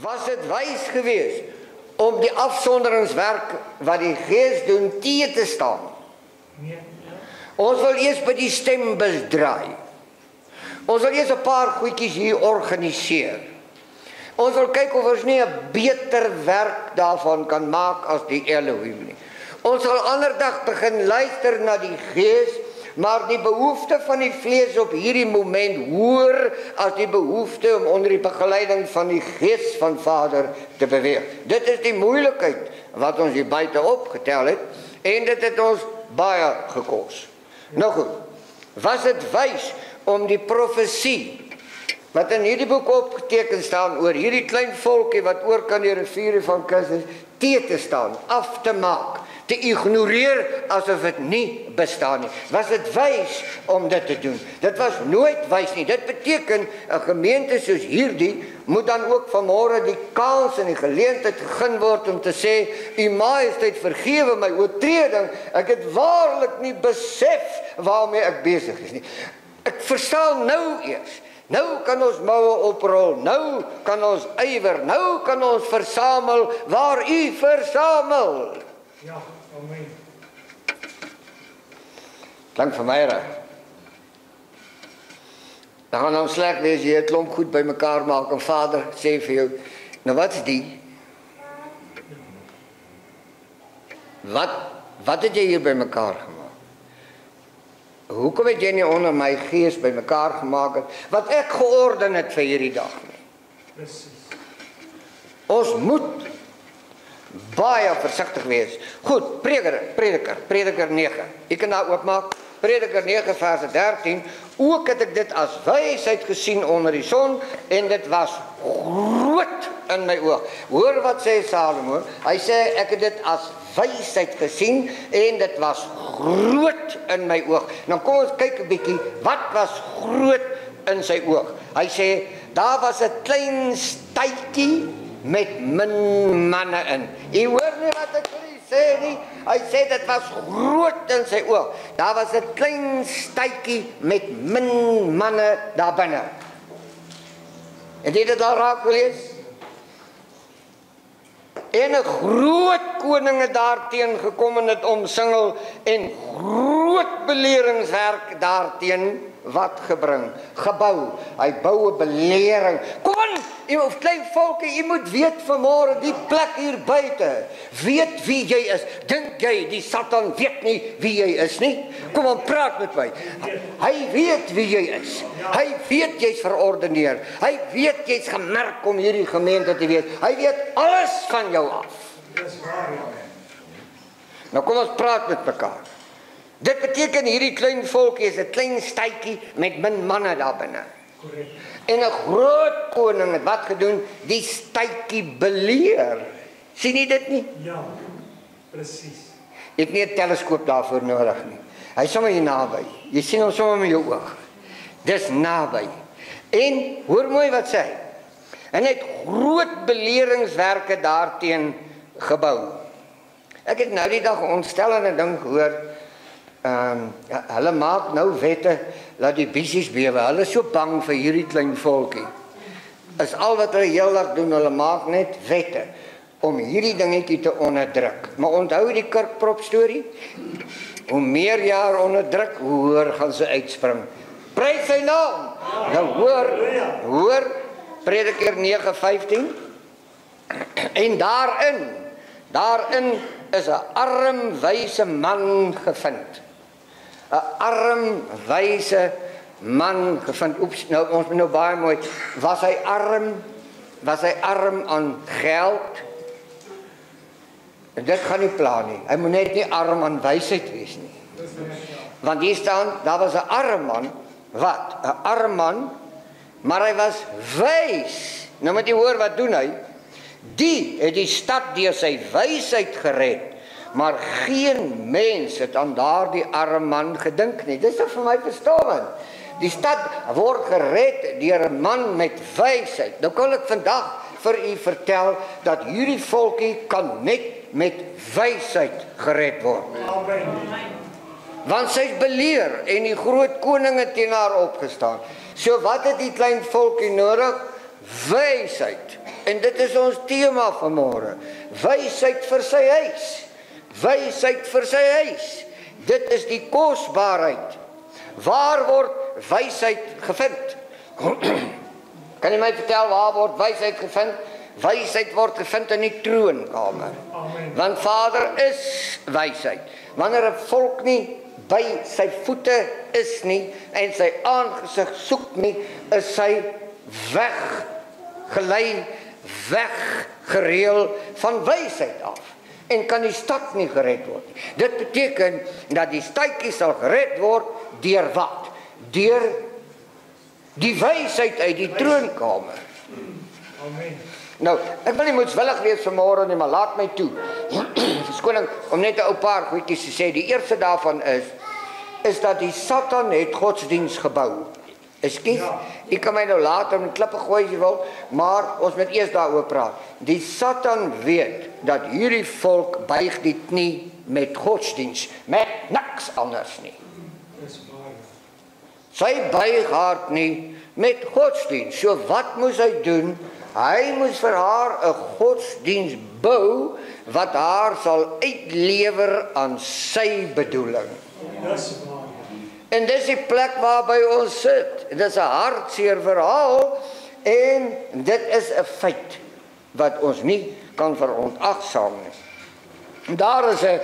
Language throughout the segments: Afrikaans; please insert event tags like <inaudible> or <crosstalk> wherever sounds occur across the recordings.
Was dit wys geweest om die afsonderingswerk wat die Gees doen te staan? Ons wil eers by die stembus draai. Ons wil eers 'n paar goedjies hier organiseer. Ons wil kyk of ons nie 'n beter werk daarvan kan maak as die Elohim nie. Ons sal ander dag begin luister na die Gees maar die behoefte van die vlees op hierdie moment hoër as die behoefte om onder die begeleiding van die gees van Vader te beweeg. Dit is die moeilikheid wat ons hier buite opgetel het en dit het ons baie gekos. Nou goed. Was dit wys om die profesie wat in hierdie boek opgeteken staan oor hierdie klein volkie wat oor kan die riviere van Christus te te staan, af te maak te ignoreer asof dit nie bestaan nie. Was dit wys om dit te doen? Dit was nooit wys nie. Dit beteken 'n gemeente soos hierdie moet dan ook vanmôre die kans en die geleentheid gegee word om te sê, "U Majesteit, vergewe my oortreding. Ek het waarlik nie besef waarmee ek besig is nie." Ek verstaan nou eers. Nou kan ons moue oprol. Nou kan ons ywer. Nou kan ons versamel waar u versamel. Ja. Amen. Dank vir my reg. Dan gaan ons sleg wees jy 'n klomp goed bymekaar maak en Vader sê vir jou, nou wat is die? Wat wat het jy hier bymekaar gemaak? Hoekom het jy nie onder my gees bymekaar gemaak het wat ek georden het vir hierdie dag nie? Presies. Ons moet baie versigtig wees. Goed, Prediker, Prediker, Prediker 9. Ek kan daar oopmaak. Prediker 9 vers 13. Ook het ek dit as wysheid gesien onder die son en dit was groot in my oog. Hoor wat sê Salomo? Hy sê ek het dit as wysheid gesien en dit was groot in my oog. Nou kom ons kyk 'n bietjie wat was groot in sy oog. Hy sê daar was 'n klein stytjie met min manne in. U hoor nie wat ek sê nie. Hy sê dit was groot in sy oog. Daar was 'n klein stytjie met min manne daar binne. En dit het al raak gelees. En 'n groot koninge daarteen gekom en het omsingel en groot beleringswerk daarteen wat gebring? Gebou. Hy bou 'n belering. Kom aan jy of klein volke jy moet weet vanmôre die plek hier buite. Weet wie jy is. Dink jy die satan weet nie wie jy is nie? Kom aan praat met my. Hy weet wie jy is. Hy weet jy's verordeneer. Hy weet jy's gemerk om hierdie gemeente te weet hy weet alles van jou af. Dis waar ja nou kom ons praat met mekaar Dit beteken hierdie klein volkie is 'n klein stytjie met min manne daar binne. Korrek. En 'n groot koning het wat gedoen? Die stytjie beleer. sien jy dit nie? Ja. Presies. Ek het nie 'n teleskoop daarvoor nodig nie. Hy is sommer hier naby. Jy sien hom sommer met jou oog. Dis naby. En hoor mooi wat sê hy. En hy het groot beleringswerke daarteen gebou. Ek het nou die dag ontstellende ding gehoor Ehm um, hulle maak nou wette dat die bissies bewe. Hulle is so bang vir hierdie klein volkie. Is al wat hulle heeldag doen, hulle maak net wette om hierdie dingetjie te onderdruk. Maar onthou die kirkprop storie? Hoe meer jaar onderdruk, hoe hoër gaan sy uitspring. Prys sy naam. Nou hoor, hoor Prediker 9:15. En daarin, daarin is 'n arm wyse man gevind. 'n arm wyse man gevind. Oeps, nou ons moet nou baie mooi. Was hy arm? Was hy arm aan geld? En dit gaan nie pla nie. Hy moet net nie arm aan wysheid wees nie. Want hier staan, daar was 'n arm man. Wat? 'n Arm man, maar hy was wys. Nou moet jy hoor wat doen hy? Die het die stad deur sy wysheid gered maar geen mens het aan daardie arme man gedink nie. Dis vir my verstaan. Die stad word gered deur 'n man met wysheid. Nou kan ek vandag vir u vertel dat hierdie volkie kan net met wysheid gered word. Want sy het beleer en die groot koninge teen haar opgestaan. So wat het die klein volkie nodig? Wysheid. En dit is ons tema vanmôre. Wysheid vir sy huis. Wysheid vir sy huis. Dit is die kosbaarheid. Waar word wysheid gevind? <clears throat> kan jy my vertel waar word wysheid gevind? Wysheid word gevind in die troonkamer. Amen. Want Vader is wysheid. Wanneer 'n volk nie by sy voete is nie en sy aangesig soek nie, is sy weg gelei, weg gereël van wysheid af en kan die stad nie gered word nie. Dit beteken dat die stadjie sal gered word deur wat? Deur die wysheid uit die troonkamer. Amen. Nou, ek wil nie moetswillig wees vanmôre nie, maar laat my toe. <clears throat> Verskoning om net 'n ou paar goedjies te sê. Die eerste daarvan is is dat die Satan het godsdiens gebou. Ekskuus. Ja. Ek kan my nou later met klippe gooi as jy wil, maar ons moet eers daaroor praat. Die Satan weet dat hierdie volk buig die knie met godsdiens, met niks anders nie. Sy buig haar knie met godsdiens. So wat moes hy doen? Hy moes vir haar 'n godsdiens bou wat haar sal uitlewer aan sy bedoeling. Dis baie. En dis die plek waar by ons sit. Dit is 'n hartseer verhaal en dit is 'n feit wat ons nie kan verontagsaam nie. Daar is 'n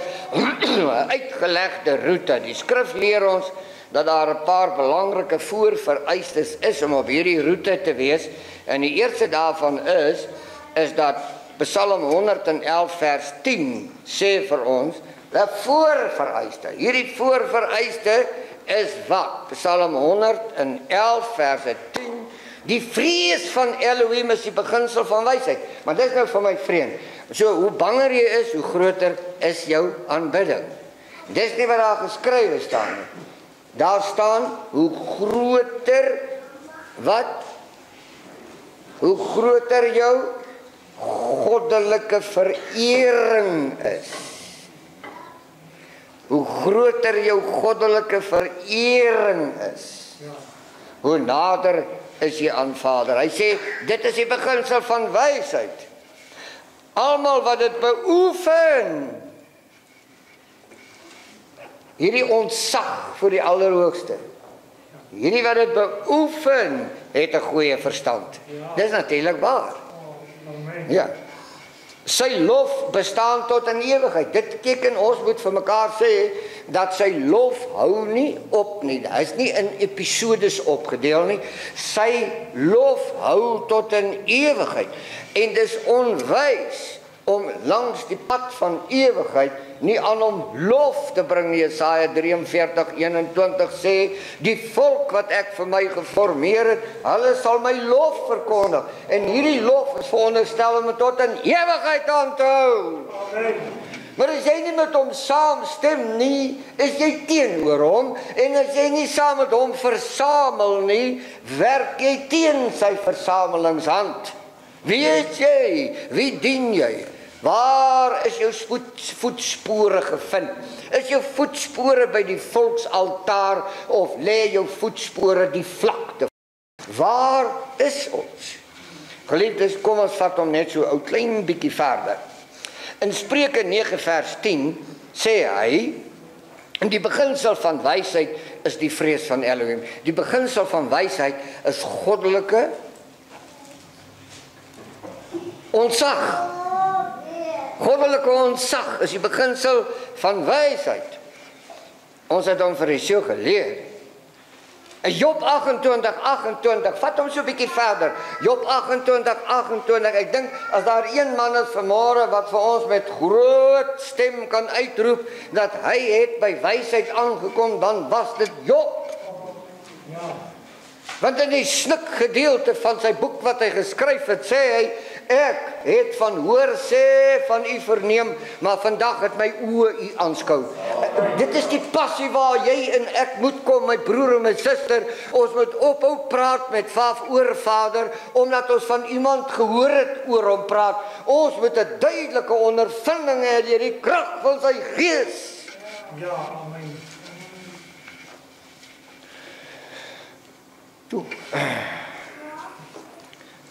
<clears throat> uitgelegde roete. Die skrif leer ons dat daar 'n paar belangrike voorvereistes is om op hierdie roete te wees. En die eerste daarvan is is dat Psalm 111 vers 10 sê vir ons dat voorvereiste. Hierdie voorvereiste is wat? Psalm 111 verse 10. Die vrees van Elohim is die beginsel van wysheid. Maar dit is nou vir my vreemd. So hoe banger jy is, hoe groter is jou aanbidding. Dis nie wat daar geskrywe staan nie. Daar staan hoe groter wat hoe groter jou goddelike verering is hoe groter jou goddelike verering is. Ja. Hoe nader is jy aan Vader. Hy sê dit is die beginsel van wysheid. Almal wat dit beoefen. Hierdie ontsag vir die Allerhoogste. Hierdie wat dit beoefen, het 'n goeie verstand. Ja. Dis natuurlik waar. Oh, amen. Ja. Sy lof bestaan tot in ewigheid. Dit beteken ons moet vir mekaar sê dat sy lof hou nie op nie. Hy is nie in episodes opgedeel nie. Sy lof hou tot in ewigheid. En dis onwys om langs die pad van ewigheid nie aan hom lof te bring nie. Jesaja 43:21 sê, "Die volk wat ek vir my geformeer het, hulle sal my lof verkondig." En hierdie lof is veronderstel om tot in ewigheid aan te hou. Amen. Maar as jy nie met hom saamstem nie, is jy teenoor hom en as jy nie saam met hom versamel nie, werk jy teen sy versamelingshand. Wie is jy? Wie dien jy? Waar is jou voet, voetspore gevind? Is jou voetspore by die volksaltaar of lê jou voetspore die vlakte? Waar is ons? Geliefdes, kom ons vat hom net so 'n klein bietjie verder. In Spreuke 9 vers 10 sê hy en die beginsel van wysheid is die vrees van Elohim. Die beginsel van wysheid is goddelike ontzag. Goddelike ontzag is die beginsel van wysheid. Ons het hom vir Jesio geleer. In Job 28 28, vat hom so 'n bietjie verder. Job 28 28. Ek dink as daar een man is vanmôre wat vir ons met groot stem kan uitroep dat hy het by wysheid aangekom, dan was dit Job. Ja. Want in die snik gedeelte van sy boek wat hy geskryf het, sê hy Ek het van hoor sê van u verneem, maar vandag het my oë u aanskou. Dit is die passie waar jy en ek moet kom, my broer en my suster. Ons moet ophou praat met Vaaf oor Vader omdat ons van iemand gehoor het oor hom praat. Ons moet 'n duidelike ondervinding hê deur die krag van sy gees. Ja, amen. Toe.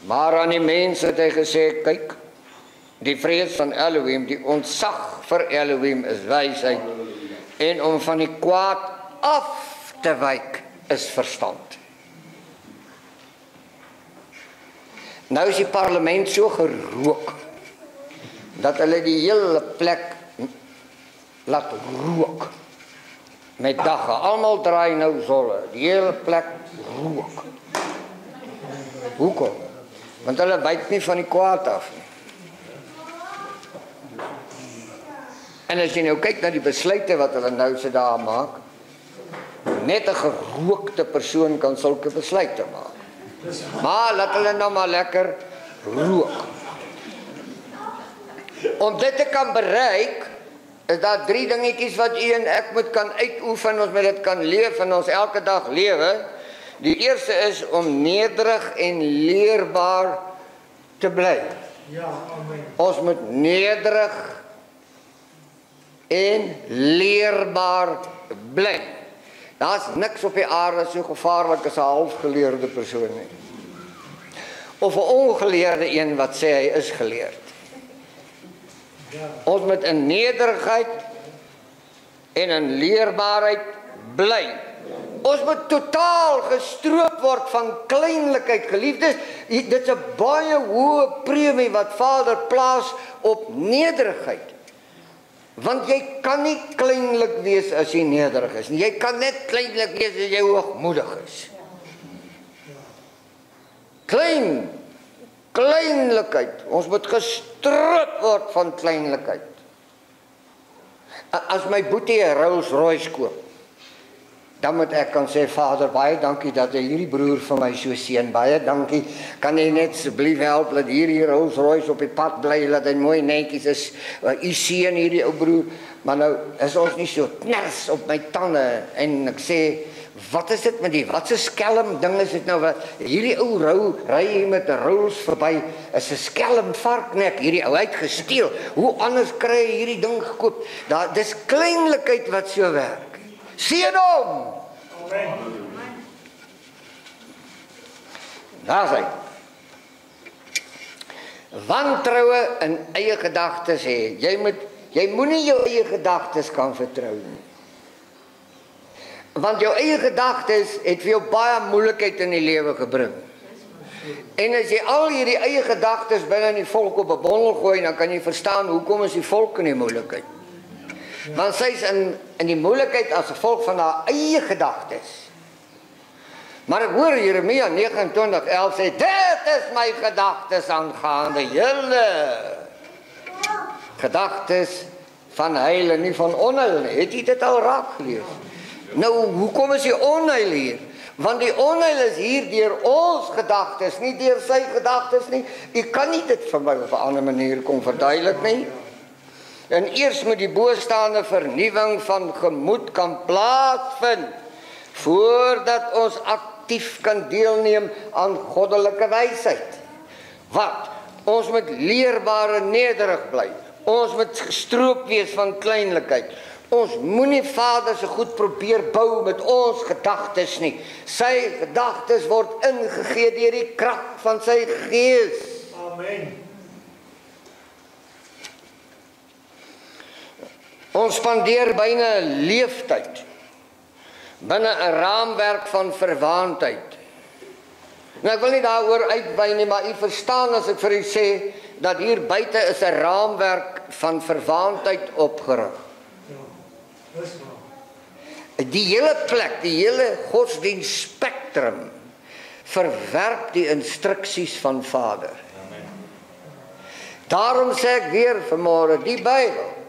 Maar aan die mense het hy gesê, kyk, die vrees van Elohim, die ontzag vir Elohim is wysheid en om van die kwaad af te wyk is verstand. Nou is die parlement so gerook dat hulle die hele plek laat rook met dagga. Almal draai nou solle. Die hele plek rook. Hoekom? Want hulle wyk nie van die kwaad af nie. En as jy nou kyk na die besluite wat hulle nou se daar maak, net 'n gerookte persoon kan sulke besluite maak. Maar laat hulle nou maar lekker rook. Om dit te kan bereik, is daar drie dingetjies wat u en ek moet kan uitoefen, ons moet dit kan leef in ons elke dag lewe. Die eerste is om nederig en leerbaar te bly. Ja, amen. Ons moet nederig en leerbaar bly. Daar's niks op die aarde so gevaarlik as 'n halfgeleerde persoon nie. Of 'n ongeleerde een wat sê hy is geleerd. Ja, Ons moet in nederigheid en in leerbaarheid bly. Ons moet totaal gestroop word van kleinlikheid, geliefdes. Dit is 'n baie hoë premie wat Vader plaas op nederigheid. Want jy kan nie kleinlik wees as jy nederig is nie. Jy kan net kleinlik wees as jy hoogmoedig is. Klein kleinlikheid. Ons moet gestrip word van kleinlikheid. As my boetie 'n Rolls-Royce koop, dan moet ek kan sê Vader, baie dankie dat jy hierdie broer vir my so seën. Baie dankie. Kan jy net asseblief help dat hierdie Rolls-Royce op die pad bly, dat hy mooi netjies is. U seën hierdie ou broer, maar nou is ons nie so kners op my tande en ek sê Wat is dit met die wat se skelm ding is dit nou wat hierdie ou rou ry hier met 'n Rolls verby is 'n skelm varknek hierdie ou uit gesteel. Hoe anders kry hy hierdie ding gekoop? Daar dis kleinlikheid wat so werk. Sien hom. amen. Daar sê. Wantroue in eie gedagtes hê. Jy moet jy moenie jou eie gedagtes kan vertrou nie. Want jou eie gedagtes het vir jou baie moeilikheid in die lewe gebring. En as jy al hierdie eie gedagtes binne in die volk op 'n bondel gooi, dan kan jy verstaan hoekom is die volk in die moeilikheid. Want sy's in in die moeilikheid as gevolg van haar eie gedagtes. Maar ek hoor Jeremia 29:11 sê dit is my gedagtes aangaande julle. Gedagtes van heil en nie van onheil nie. Het jy dit al raak gelees? Nou, hoekom is die onheil hier? Want die onheil is hier deur ons gedagtes, nie deur sy gedagtes nie. U kan nie dit vir my op 'n ander manier kom verduidelik nie. En eers moet die bostaande vernuwing van gemoed kan plaasvind voordat ons aktief kan deelneem aan goddelike wysheid. Wat? Ons moet leerbaar en nederig bly. Ons moet gestroop wees van kleinlikheid. Ons moenie Vader se goed probeer bou met ons gedagtes nie. Sy gedagtes word ingegee deur die krag van sy Gees. Amen. Ons spandeer byna leeftyd binne 'n raamwerk van verwaandheid. Nou ek wil nie daaroor uitwy nie, maar u verstaan as ek vir u sê dat hier buite is 'n raamwerk van verwaandheid opgerig. Ja. Dis waar. Die hele plek, die hele godsdienst spektrum verwerp die instruksies van Vader. Daarom sê ek weer vanmôre, die Bybel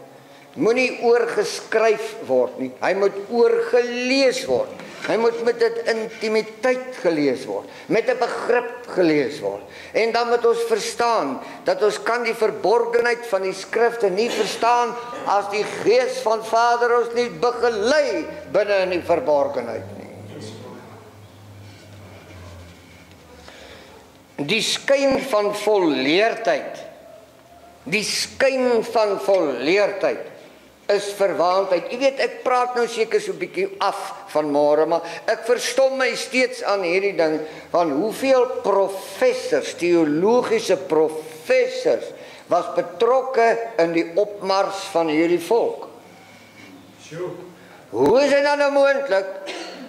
moenie oorgeskryf word nie. Hy moet oorgelees word. Hy moet met dit intimiteit gelees word, met 'n begrip gelees word. En dan moet ons verstaan dat ons kan die verborgenheid van die skrifte nie verstaan as die Gees van Vader ons nie begelei binne in die verborgenheid nie. Die skyn van volleerdheid. Die skyn van volleerdheid is verwaandheid. Jy weet ek praat nou seker so 'n bietjie af van môre, maar ek verstom my steeds aan hierdie ding van hoeveel professors, teologiese professors was betrokke in die opmars van hierdie volk. Sjoe. Hoe is dit dan nou moontlik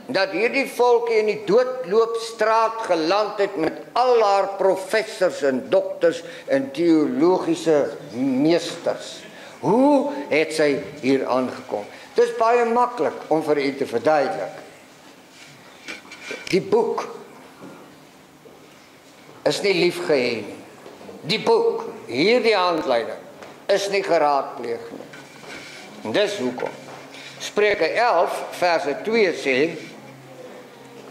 dat hierdie volk in die doodloopstraat geland het met al haar professors en dokters en teologiese meesters? Hoe het sy hier aangekom? Dit is baie maklik om vir u te verduidelik. Die boek is nie liefgehê nie. Die boek, hierdie handleiding, is nie geraadpleeg nie. En dis hoekom. Spreuke 11 verse 2 sê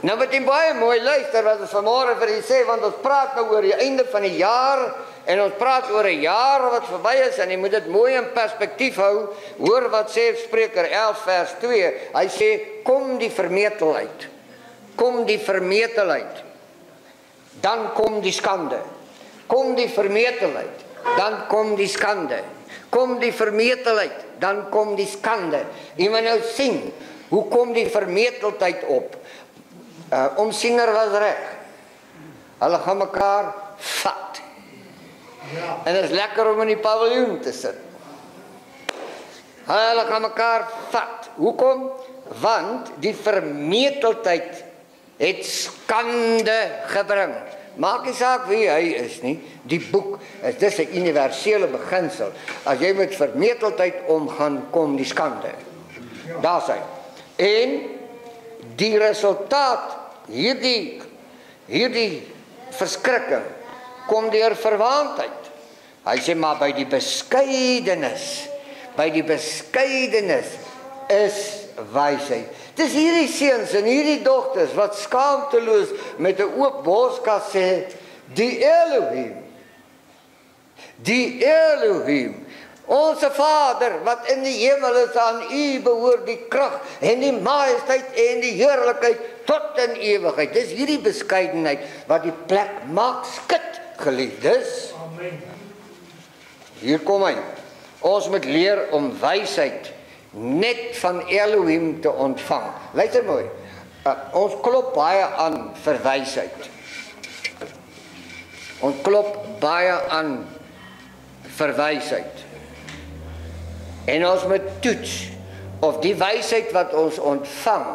Nou moet jy baie mooi luister wat ons vanmôre vir u sê want ons praat nou oor die einde van die jaar En ons praat oor 'n jaar wat verby is en jy moet dit mooi in perspektief hou. Hoor wat sê Spreker 11 vers 2. Hy sê kom die vermetelheid. Kom die vermetelheid. Dan kom die skande. Kom die vermetelheid. Dan kom die skande. Kom die vermetelheid, dan kom die skande. Jy moet nou sien hoe kom die vermeteldheid op. Uh omsiener was reg. Hulle gaan mekaar vat. En dit is lekker om in die paviljoen te sit. Hulle gaan mekaar vat. Hoekom? Want die vermeteldheid het skande gebring. Maak nie saak wie hy is nie. Die boek is dis 'n universele beginsel. As jy met vermeteldheid omgaan, kom die skande. Daar sê. En die resultaat hierdie hierdie verskrikking kom deur verwaandheid. Hy sê maar by die beskeidenis, by die beskeidenis is wysheid. Dis hierdie seuns en hierdie dogters wat skaamteloos met 'n oop borskas sê die Elohim. Die Elohim. Ons Vader wat in die hemel is, aan U behoort die krag en die majesteit en die heerlikheid tot in ewigheid. Dis hierdie beskeidenheid wat die plek maak skud geliefdes. Amen. Hier kom hy. Ons moet leer om wysheid net van Elohim te ontvang. Luister mooi. Uh, ons klop baie aan vir wysheid. Ons klop baie aan vir wysheid. En ons moet toets of die wysheid wat ons ontvang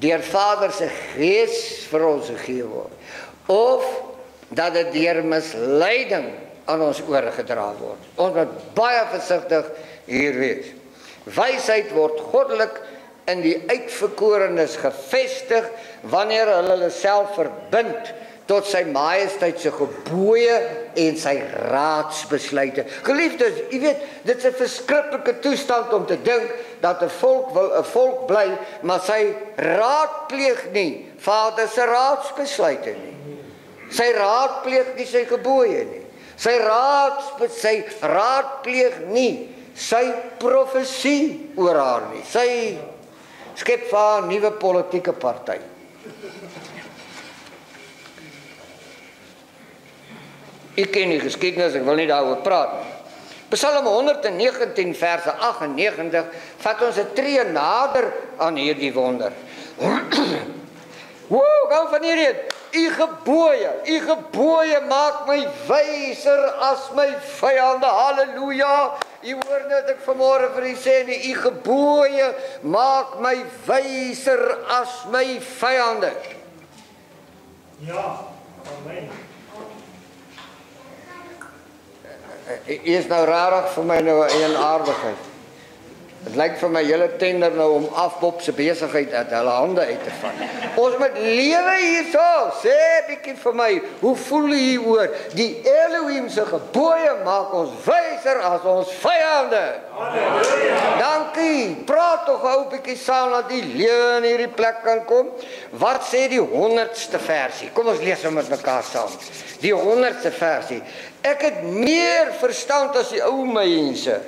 deur Vader se Gees vir ons gegee word of dat dit deur misleiding aan ons oorgedra word. Ons moet baie versigtig hier wees. Wysheid word goddelik in die uitverkorenes gevestig wanneer hulle hulle self verbind tot sy majesteit se gebooie en sy raadsbesluite. Geliefdes, u weet, dit is 'n verskriklike toestand om te dink dat 'n volk wil 'n volk bly, maar sy raadpleeg nie Vader se raadsbesluite nie. Sy raadpleeg nie sy gebooie nie. Sy raad sy raadpleeg nie sy profesie oor haar nie. Sy skep vir 'n nuwe politieke party. Ek ken nie geskiedenis, ek wil nie daaroor praat nie. Psalm 119 verse 98 vat ons 'n tree nader aan hierdie wonder. <clears throat> Woe, gou van hierdie U gebooie, u gebooie maak my wyser as my vyande. Halleluja. U hoor net ek vanmôre vir u sê u gebooie maak my wyser as my vyande. Ja. Amen. Is nou rarig vir my nou 'n aardigheid. Dit lyk vir my hele tender nou om afbop se besigheid uit hulle hande uit te vat. Ons moet lewe hierso. Sê bietjie vir my, hoe voel jy hieroor? Die Elohim se gebooie maak ons wyser as ons vyande. Halleluja. Dankie. Praat tog ou bietjie saam dat die lewe in hierdie plek kan kom. Wat sê die 100ste versie? Kom ons lees hom met mekaar saam. Die 100ste versie. Ek het meer verstand as die ou mense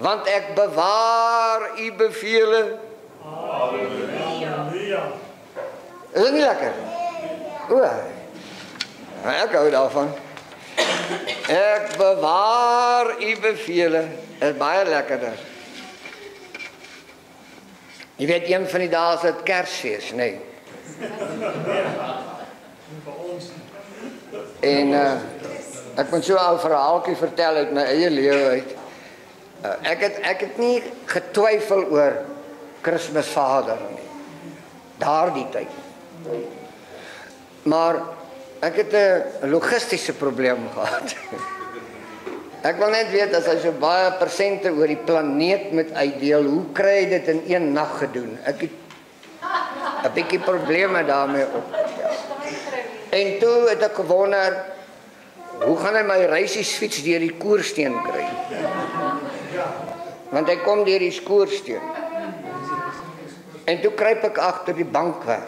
want ek bewaar u bevele. Halleluja. Is dit nie lekker? O. Maar ek hou daarvan. Ek bewaar u bevele. Is baie lekkerder. Jy weet een van die dae is dit Kersfees, nê? Nee. Vir ons. En uh ek moet so 'n ou verhaaltjie vertel uit my eie lewe uit. Uh, ek het ek het nie getwyfel oor Kersvader nie. Daardie tyd. Maar ek het 'n logistiese probleem <laughs> gehad. ek wil net weet as hy so baie persente oor die planeet moet uitdeel, hoe kry hy dit in een nag gedoen? Ek het 'n bietjie probleme daarmee op. Ja. En toe het ek gewonder hoe gaan hy my reisies fiets deur die koorsteen kry? Want hy kom deur die skoorsteen. En toe kruip ek agter die bank weg.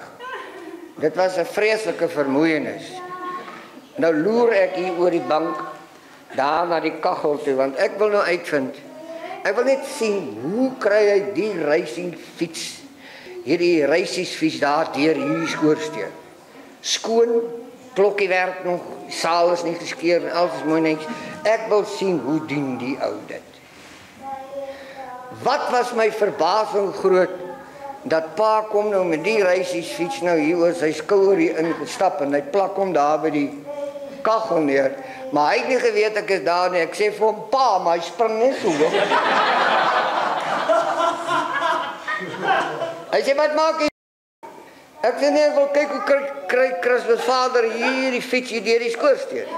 Dit was 'n vreeslike vermoeienis. Nou loer ek hier oor die bank daar na die kaggel toe want ek wil nou uitvind. Ek wil net sien hoe kry hy die reising fiets hierdie reisies fiets daar deur hierdie skoorsteen. Skoon, klokkie werk nog, saal is nie geskeur alles mooi netjies. Ek wil sien hoe doen die ou dit. Wat was my verbasing groot dat pa kom nou met die reisies fiets nou hier oor sy skouer hier ingestap en hy plak hom daar by die kaggel neer. Maar hy het nie geweet ek is daar nie. Ek sê vir hom pa, maar hy spring net so. hoor. Hy sê wat maak jy? Ek sê nee, ek wil kyk hoe kry kry Christus Vader hierdie fiets hier deur die skoorsteen.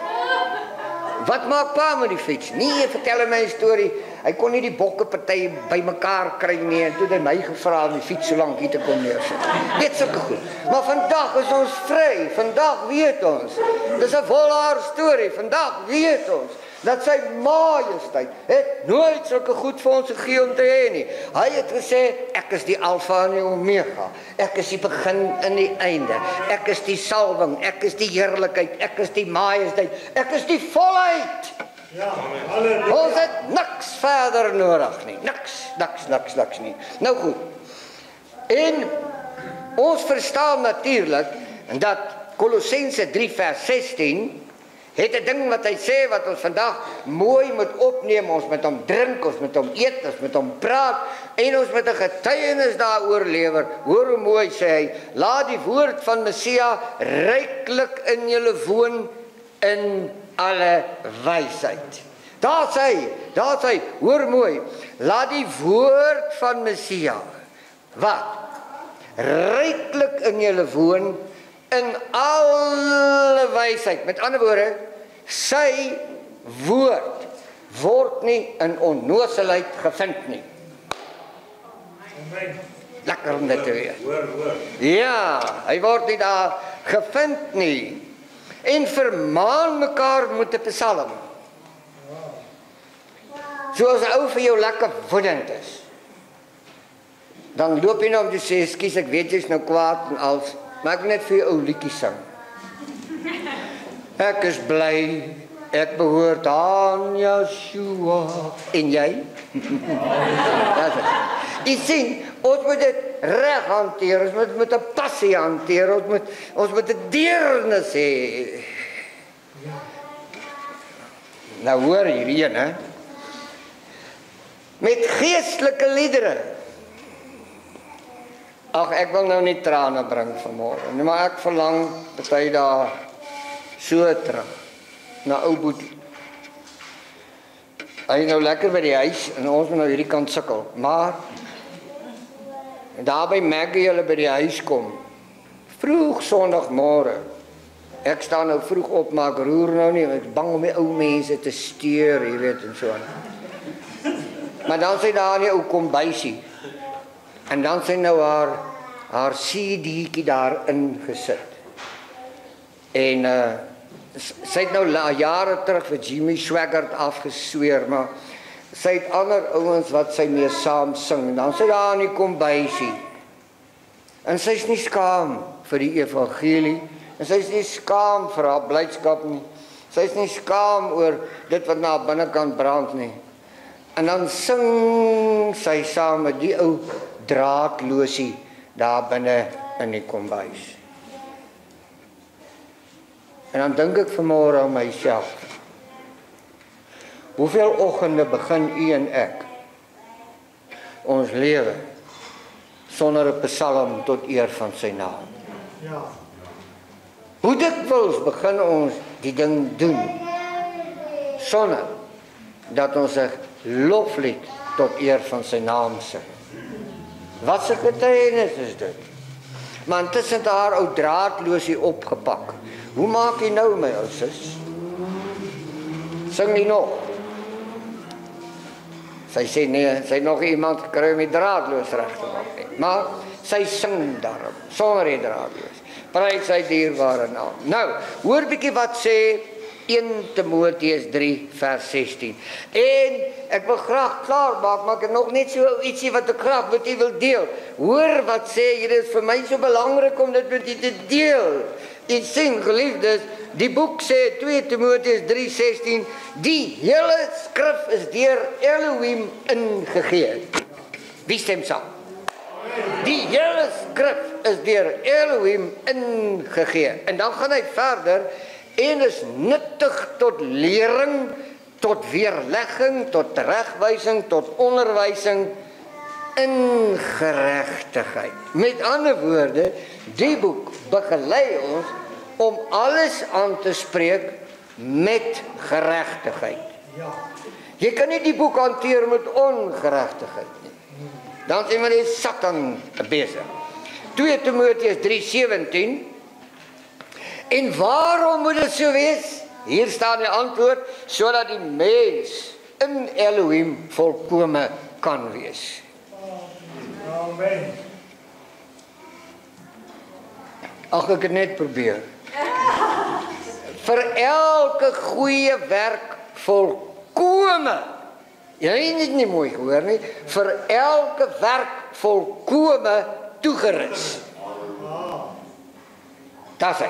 Wat maak pa met die fiets? Nee, vertel my 'n storie. Hy kon nie die bokke party bymekaar kry nie en toe het hy my gevra om die fiets so lank hier te kom neersit. Dit sulke goed. Maar vandag is ons vry. Vandag weet ons. Dis 'n volhard storie. Vandag weet ons dat sy majesteit het nooit sulke goed vir ons gegee om te hê nie. Hy het gesê ek is die alfa en die omega. Ek is die begin en die einde. Ek is die salwing, ek is die heerlikheid, ek is die majesteit, ek is die volheid. Ja, halleluja. Ons het niks verder nodig nie. Niks, niks, niks, niks nie. Nou goed. En ons verstaan natuurlik dat Kolossense 3 vers 16 het 'n ding wat hy sê wat ons vandag mooi moet opneem. Ons moet hom drink, ons moet hom eet, ons moet hom praat en ons moet 'n getuienis daaroor lewer. Hoor hoe mooi sê hy: "Laat die woord van Messia ryklik in julle woon in alle wysheid." Daar sê, daar sê, hoor mooi. Laat die woord van Messia wat ryklik in julle woon in alle wysheid. Met ander woorde, sy woord word nie in onnoosheid gevind nie. Lekker om dit te weet. Hoor, hoor. Ja, hy word nie daar gevind nie. En vermaan mekaar met 'n psalm. Soos 'n ou vir jou lekker woedend is. Dan loop jy nou om te sê, "Skus, ek weet jy's nou kwaad en als, maar ek wil net vir jou ou liedjie sing." Ek is bly ek behoort aan Yeshua. En jy? <laughs> Dis dit. Jy sien, ons moet dit reg hanteer, ons moet met 'n passie hanteer, ons moet ons moet 'n deernis hê. Nou hoor hierdie een, hè? Met geestelike liedere. Ag, ek wil nou nie trane bring vanmôre nie, maar ek verlang baie dae so terug na ou Boetie. Hy nou lekker by die huis en ons moet nou hierdie kant sukkel, maar daar by Maggie hulle by die huis kom. Vroeg Sondagmôre. Ek staan nou vroeg op, maar ek roer nou nie, ek is bang om die ou mense te steur, jy weet en so aan. Maar dan sy daar in die ou kombuisie. En dan sy nou haar haar CD'tjie daar ingesit. En uh sy het nou la, jare terug vir Jimmy Swaggart afgesweer, maar sy het ander ouens wat sy mee saam sing. Dan sy daar in die kombuisie. En sy's nie skaam vir die evangelie en sy's nie skaam vir haar blydskap nie. Sy's nie skaam oor dit wat na binnekant brand nie. En dan sing sy saam met die ou draadlosie daar binne in die kombuis. En dan dink ek vanmôre aan myself. Hoeveel oggende begin u en ek ons lewe sonder 'n psalm tot eer van sy naam? Ja. Hoe dikwels begin ons die ding doen sonder dat ons 'n loflied tot eer van sy naam sing? Wat 'n getuienis is dit? Maar intussen het haar ou draadlosie opgepak. Hoe maak jy nou my ou sis? Sing nie nog. Sy sê nee, sy het nog iemand gekry om die draadloos reg te maak nie. Maar sy sing daarom sonder die draadloos. Prys sy dierbare naam. Nou, hoor bietjie wat sê 1 Timoteus 3 vers 16. En ek wil graag klaar maak, maar ek het nog net so ietsie wat ek graag met u wil deel. Hoor wat sê dit is vir my so belangrik om dit met u te deel. U sien geliefdes, die boek sê 2 Timoteus 3:16, die hele skrif is deur Elohim ingegee. Wie stem saam? Die hele skrif is deur Elohim ingegee. En dan gaan hy verder en is nuttig tot lering, tot weerlegging, tot regwysing, tot onderwysing in geregtigheid. Met ander woorde, die boek begelei ons om alles aan te spreek met geregtigheid. Ja. Jy kan nie die boek hanteer met ongeregtigheid nie. Dan sien we die Satan besig. 2 Timoteus 3:17 En waarom moet dit so wees? Hier staan die antwoord sodat die mens in Elohim volkome kan wees. Ag ek het net probeer. Vir elke goeie werk volkome. Jy het nie mooi gehoor nie. Vir elke werk volkome toegerus. Daar sê.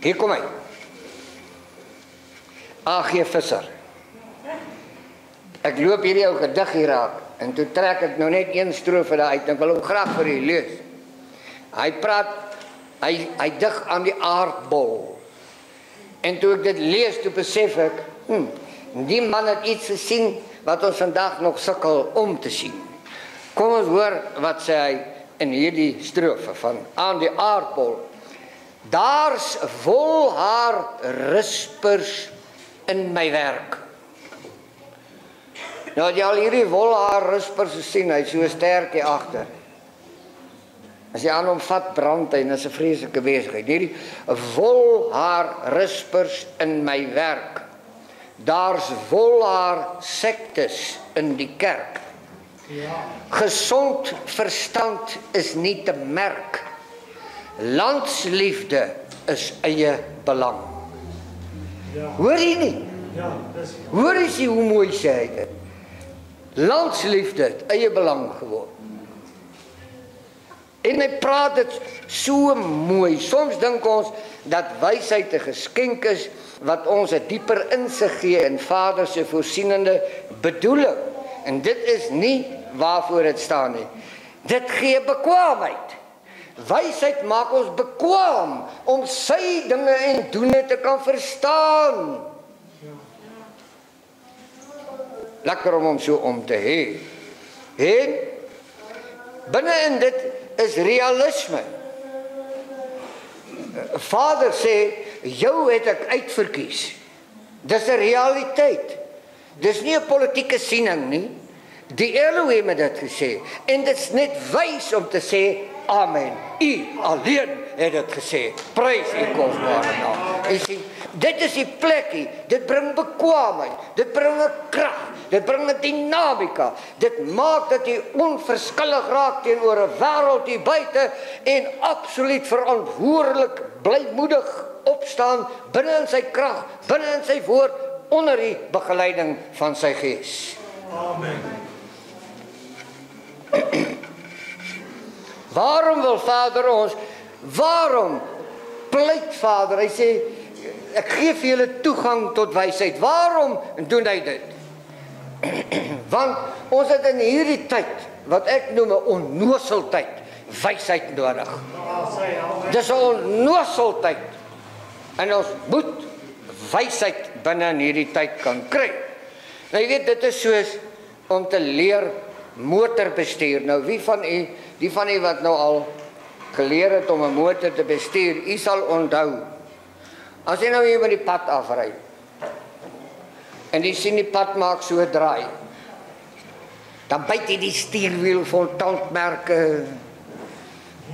Hier kom hy. Ag, jy visser. Ek loop hierdie ou gedig hier raak en toe trek ek nou net een strofe daar uit en ek wil hom graag vir u lees. Hy praat hy hy dig aan die aardbol. En toe ek dit lees, toe besef ek, hm, die man het iets gesien wat ons vandag nog sukkel om te sien. Kom ons hoor wat sê hy in hierdie strofe van aan die aardbol. Daar's vol haar rispers in my werk. Nou jy al hierdie wol haar rispers gesien, hy's so sterk hier agter. As jy aan hom vat brand hy, dis 'n vreeslike besigheid. Hierdie wol haar rispers in my werk. Daar's wol haar sektes in die kerk. Ja. Gesond verstand is nie te merk. Landsliefde is eie belang. Ja. Hoor jy nie? Ja, dis Hoor jy hoe mooi sê hy dit? Landsliefde eie belang geword. En hy praat dit so mooi. Soms dink ons dat wysheid 'n geskenk is wat ons 'n dieper insig gee in Vader se voorsienende bedoeling. En dit is nie waarvoor dit staan nie. Dit gee bekwaamheid. Wysheid maak ons bekwam om sy dinge en doene te kan verstaan. Lekker om hom so om te hê. En binne in dit is realisme. Vader sê jou het ek uitverkies. Dis 'n realiteit. Dis nie 'n politieke siening nie. Die Elohim het dit gesê en dit's net wys om te sê amen. U alleen het dit gesê. Prys U kosbare naam. Jy sien, Dit is die plekkie. Dit bring bekwaamheid. Dit bring 'n krag. Dit bring 'n dinamika. Dit maak dat jy onverskillig raak teenoor 'n wêreld hier buite en absoluut verantwoordelik blymoedig opstaan binne in sy krag, binne in sy woord onder die begeleiding van sy gees. Amen. Waarom wil Vader ons? Waarom pleit Vader? Hy sê ek gee vir julle toegang tot wysheid. Waarom doen hy dit? <clears throat> Want ons het in hierdie tyd wat ek noem 'n onnoseltyd wysheid nodig. Dis 'n onnoseltyd. En ons moet wysheid binne in hierdie tyd kan kry. Nou jy weet dit is soos om te leer motorbestuur. Nou wie van u, die van u wat nou al geleer het om 'n motor te bestuur, u sal onthou. As jy nou hier met die pad afry en jy sien die pad maak so draai. Dan byt jy die stuurwiel vol tandmerke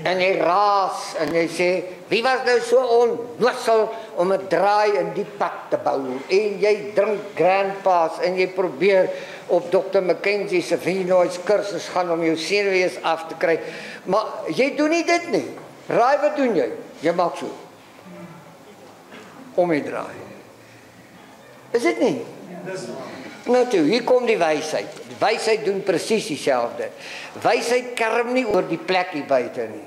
en hy raas en hy sê wie was nou so onnoosel om 'n draai in die pad te bou? En jy drink grandpas en jy probeer op Dr McKenzie se Vinoys kursus gaan om jou senuwees af te kry maar jy doen nie dit nie. Raai wat doen jy? Jy maak so om hy draai is dit nie Dis waar. Toe, hier kom die wysheid. Die wysheid doen presies dieselfde. Wysheid kerm nie oor die plek hier buite nie.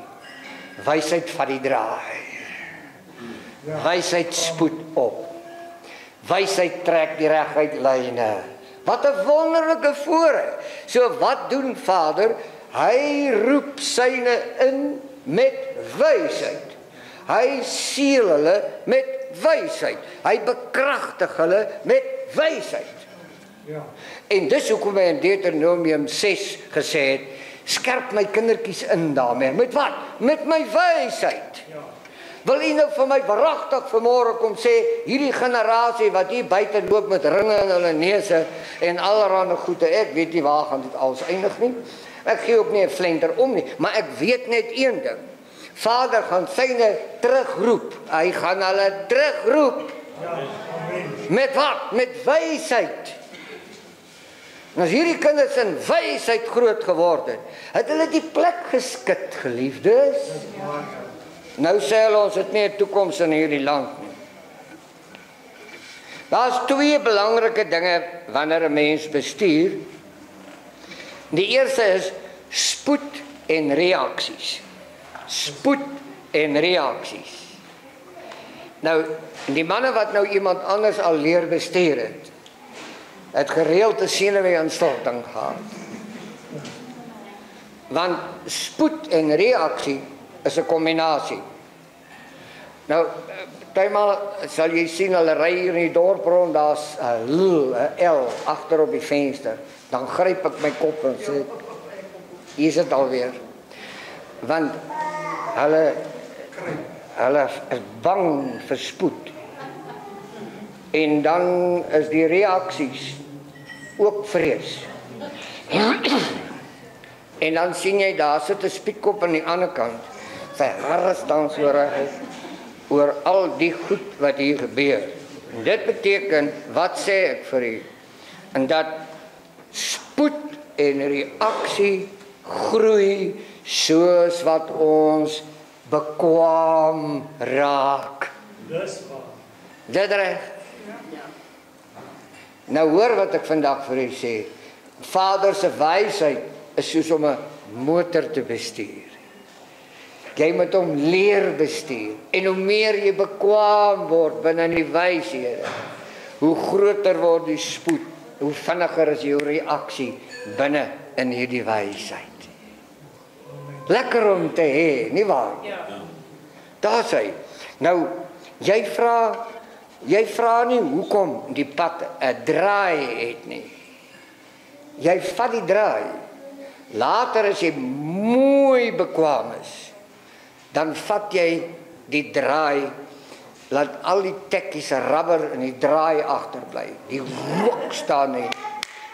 Wysheid vat die draai. Wysheid spoed op. Wysheid trek die reguit lyne. Wat 'n wonderlike voorreg. So wat doen Vader? Hy roep syne in met wysheid. Hy seël hulle met wysheid. Hy bekragtig hulle met wysheid. Ja. En dis hoekom hy in Deuteronomium 6 gesê het: "Skerp my kindertjies in daarmee." Met wat? Met my wysheid. Ja. Wil u nou vir my verragtig vanmôre kom sê hierdie generasie wat hier buite loop met ringe in hulle neuse en allerlei goede, ek weet nie waar gaan dit alles eindig nie. Ek gee ook nie 'n flenter om nie, maar ek weet net een ding. Vader gaan syne terugroep. Hy gaan hulle terugroep. Met wat? Met wysheid. En as hierdie kinders in wysheid groot geword het, het hulle die plek geskit, geliefdes. Nou sê hulle ons het nie 'n toekoms in hierdie land nie. Daar's twee belangrike dinge wanneer 'n mens bestuur. Die eerste is spoed en reaksies. Spoed en reaksies. Nou, die manne wat nou iemand anders al leer bestuur het, het gereeld 'n senuweeinstorting gehad. Want spoed en reaksie is 'n kombinasie. Nou, partymal sal jy sien hulle ry hier in die dorp rond, daar's 'n L, 'n L agter op die venster. Dan gryp ek my kop en sê hier is dit alweer. Want hulle hulle is bang vir spoed. En dan is die reaksies ook vrees. en dan sien jy daar sit 'n spietkop aan die ander kant. Sy hare staan so reg oor al die goed wat hier gebeur. En dit beteken wat sê ek vir u? En dat spoed en reaksie groei soos wat ons bekwam raak. Dis waar. Dit reg. Nou hoor wat ek vandag vir u sê. Vader se wysheid is soos om 'n motor te bestuur. Jy moet hom leer bestuur en hoe meer jy bekwam word binne in die wyshede, hoe groter word die spoed, hoe vinniger is jou reaksie binne in hierdie wysheid. Lekker om te hê, nie waar? Ja. Daar's hy. Nou jy vra jy vra nie hoekom die pad 'n draai het nie. Jy vat die draai. Later as jy mooi bekwam is, dan vat jy die draai laat al die tekkies rubber in die draai agterbly. Die rook staan nie.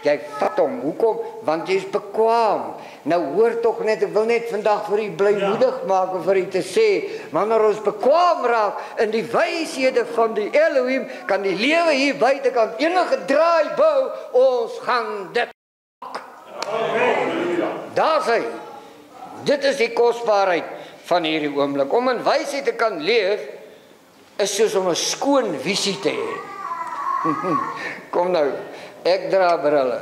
Jy vat hom. Hoekom? Want jy's bekwam. Nou hoor tog net ek wil net vandag vir u blymoedig maak en vir u te sê, wanneer ons bekwam raak in die wyshede van die Elohim, kan die lewe hier buitekant enige draai bou, ons gaan dit Daar sê dit is die kosbaarheid van hierdie oomblik. Om in wysheid te kan leef is soos om 'n skoon visie te hê. <laughs> Kom nou, ek dra brille.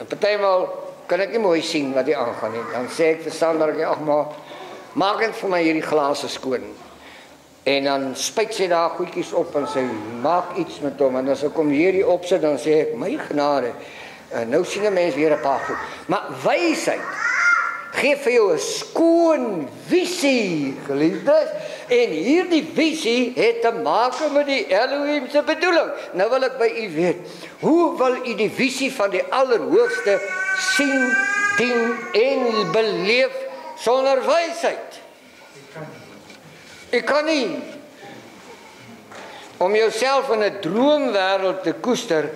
En partymal kan ek nie mooi sien wat hier aangaan nie. Dan sê ek vir Sander, ag maar maak net vir my hierdie glase skoon. En dan spuit sy daar goedjies op en sy maak iets met hom en as ek kom hierdie opsit dan sê ek, "My genade, En nou sien 'n mens weer 'n paar goed. Maar wysheid gee vir jou 'n skoon visie, geliefdes. En hierdie visie het te maak met die Elohim se bedoeling. Nou wil ek by u weet, hoe wil u die visie van die Allerhoogste sien, dien en beleef sonder wysheid? Ek kan nie om jouself in 'n droomwêreld te koester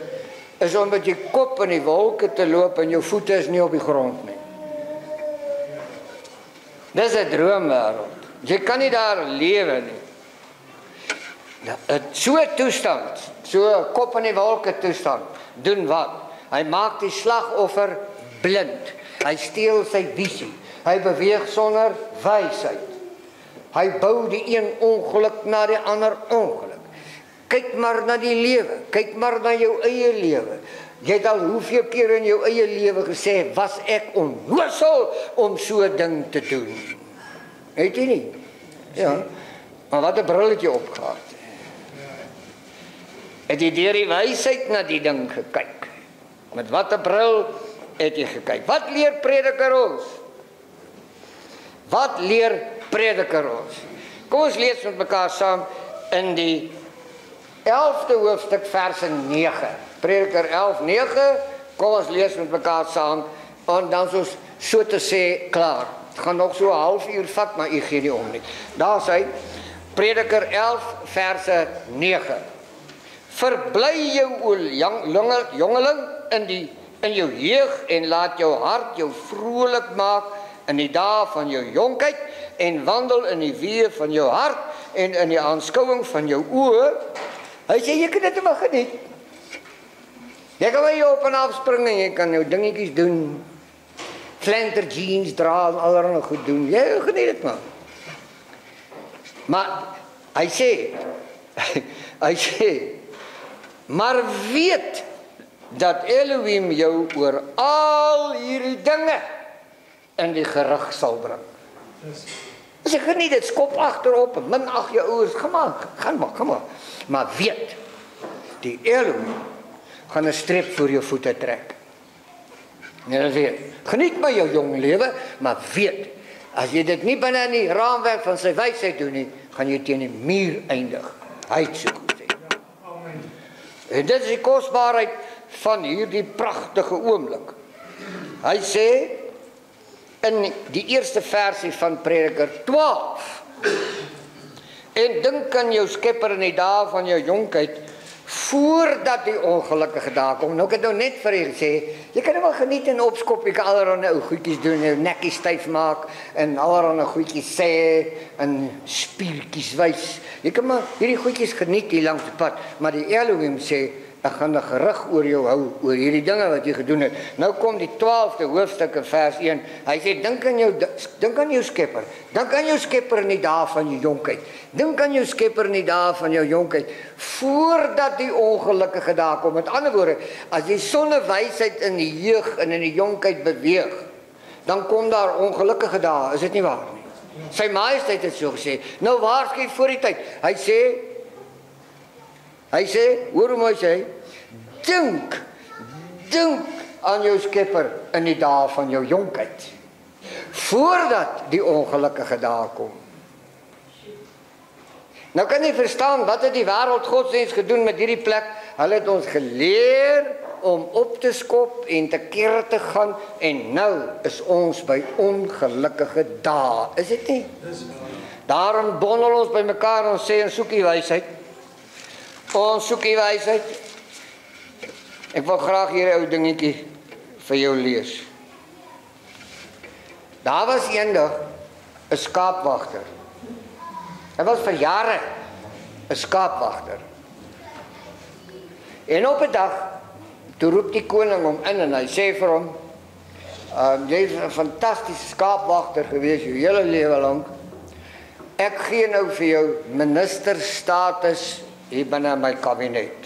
is om met jou kop in die wolke te loop en jou voete is nie op die grond nie. Dis 'n droomwêreld. Jy kan nie daar lewe nie. 'n so toestand, so kop in die wolke toestand, doen wat? Hy maak die slagoffer blind. Hy steel sy visie. Hy beweeg sonder wysheid. Hy bou die een ongeluk na die ander ongeluk. Kyk maar na die lewe. Kyk maar na jou eie lewe. Jy het al hoeveel keer in jou eie lewe gesê, "Was ek onnoosel om so 'n ding te doen?" Het jy nie? Ja. Maar wat 'n bril het jy opgehad? Het jy deur die wysheid na die ding gekyk? Met watter bril het jy gekyk? Wat leer prediker ons? Wat leer prediker ons? Kom ons lees met mekaar saam in die 11de hoofstuk verse 9. Prediker 11:9. Kom ons lees met mekaar saam en dan soos so te sê klaar. Dit gaan nog so 'n halfuur vat, maar u gee nie om nie. Daar sê Prediker 11 verse 9. Verbly jou o jongeling in die in jou jeug en laat jou hart jou vrolik maak in die dae van jou jonkheid en wandel in die weë van jou hart en in die aanskouing van jou oë Hy sê jy kan dit maar geniet. Jy kan weer op en af spring en jy kan jou dingetjies doen. Flenter jeans dra en allerlei goed doen. Jy geniet dit maar. Maar hy sê <laughs> hy sê maar weet dat Elohim jou oor al hierdie dinge in die gerig sal bring. As jy geniet dit skop agterop en min ag jou ouers, gaan maar, gaan maar, gaan maar maar weet die Elohim gaan 'n streep voor jou voete trek. Nee, dan sê geniet my jou jong lewe, maar weet as jy dit nie binne in die raamwerk van sy wysheid doen nie, gaan jy teen die muur eindig. Hy het so gesê. Amen. En dit is die kosbaarheid van hierdie pragtige oomblik. Hy sê in die eerste versie van Prediker 12 En dink aan jou Skepper in die dae van jou jonkheid voordat die ongelukkige dae kom. Nou ek het nou net vir julle gesê, jy kan wel geniet en opskop, jy kan allerlei ou goedjies doen, jou nekkie styf maak en allerlei goedjies sê en spiertjies wys. Jy kan maar hierdie goedjies geniet hier langs die pad, maar die Elohim sê ek gaan 'n gerig oor jou hou oor hierdie dinge wat jy gedoen het. Nou kom die 12de hoofstuk in vers 1. Hy sê dink aan jou dink aan jou Skepper. Dink aan jou Skepper in die dae van jou jonkheid. Dink aan jou Skepper in die dae van jou jonkheid voordat die ongelukkige dae kom. Met ander woorde, as jy sonder wysheid in die jeug en in die jonkheid beweeg, dan kom daar ongelukkige dae. Is dit nie waar nie? Sy majesteit het so gesê. Nou waarskynlik voor die tyd. Hy sê Hy sê, hoor hoe mooi sê, dink dink aan jou Skepper in die dae van jou jonkheid voordat die ongelukkige dae kom. Nou kan jy verstaan wat het die wêreld godsdiens gedoen met hierdie plek? Hulle het ons geleer om op te skop en te kere te gaan en nou is ons by ongelukkige dae. Is dit nie? Daarom bondel ons bymekaar en sê en soek die wysheid. Ons soek die wysheid. Ek wil graag hierdie ou dingetjie vir jou lees. Daar was eendag 'n skaapwagter. Hy was vir jare 'n skaapwagter. En op 'n dag toe roep die koning hom in en hy sê vir hom: "Um jy is 'n fantastiese skaapwagter gewees jou hele lewe lank. Ek gee nou vir jou ministerstatus hier binne my kabinet."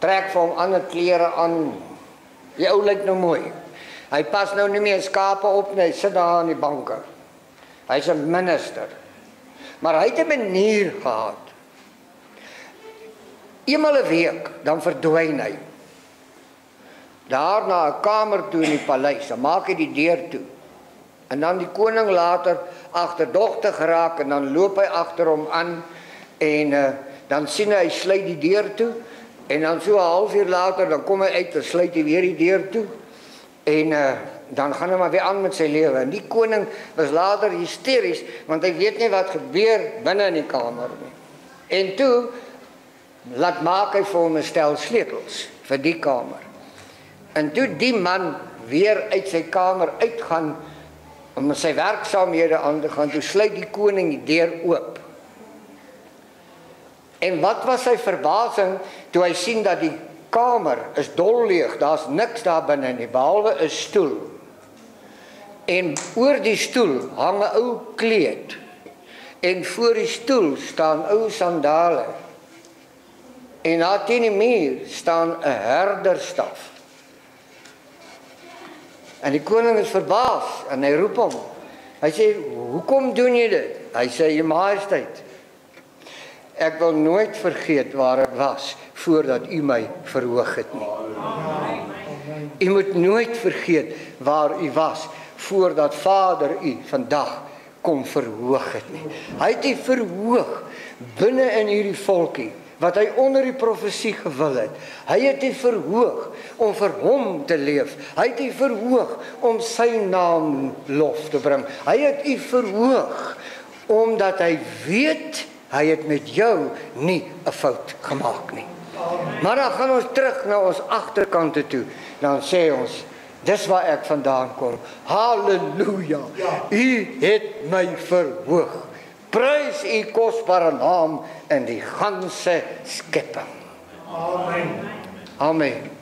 Trek vir hom ander klere aan. Die ou lyk nou mooi. Hy pas nou nie meer skape op nie, hy sit daar aan die banke. Hy's 'n minister. Maar hy het 'n manier gehad. Eenmal 'n week dan verdwyn hy. Daar na 'n kamer toe in die paleis, dan maak hy die deur toe. En dan die koning later agterdogtig geraak en dan loop hy agter hom aan en uh, dan sien hy hy sluit die deur toe en dan so 'n halfuur later dan kom hy uit en sluit hy weer die deur toe. En uh, dan gaan hy maar weer aan met sy lewe. En die koning was later hysteries want hy weet nie wat gebeur binne in die kamer nie. En toe laat maak hy vir hom 'n stel sleutels vir die kamer. En toe die man weer uit sy kamer uitgaan om sy werksaamhede aan te gaan, toe sluit die koning die deur oop. En wat was sy verbasing toe hy sien dat die kamer is dol leeg, daar's niks daar binne nie behalwe 'n stoel. En oor die stoel hang 'n ou kleed. En voor die stoel staan ou sandale. En daar teen die muur staan 'n herderstaf. En die koning is verbaas en hy roep hom. Hy sê: "Hoekom doen jy dit?" Hy sê: "Je Majesteit, ek wil nooit vergeet waar ek was voordat u my verhoog het nie. U moet nooit vergeet waar u was voordat Vader u vandag kom verhoog het nie. Hy het u verhoog binne in hierdie volkie wat hy onder die profesie gewil het. Hy het u verhoog om vir hom te leef. Hy het u verhoog om sy naam lof te bring. Hy het u verhoog omdat hy weet hy het met jou nie 'n fout gemaak nie. Maar dan gaan ons terug na ons agterkante toe. Dan sê ons dis waar ek vandaan kom. Halleluja. U het my verhoog. Prys u kosbare naam in die ganse skepping. Amen. Amen.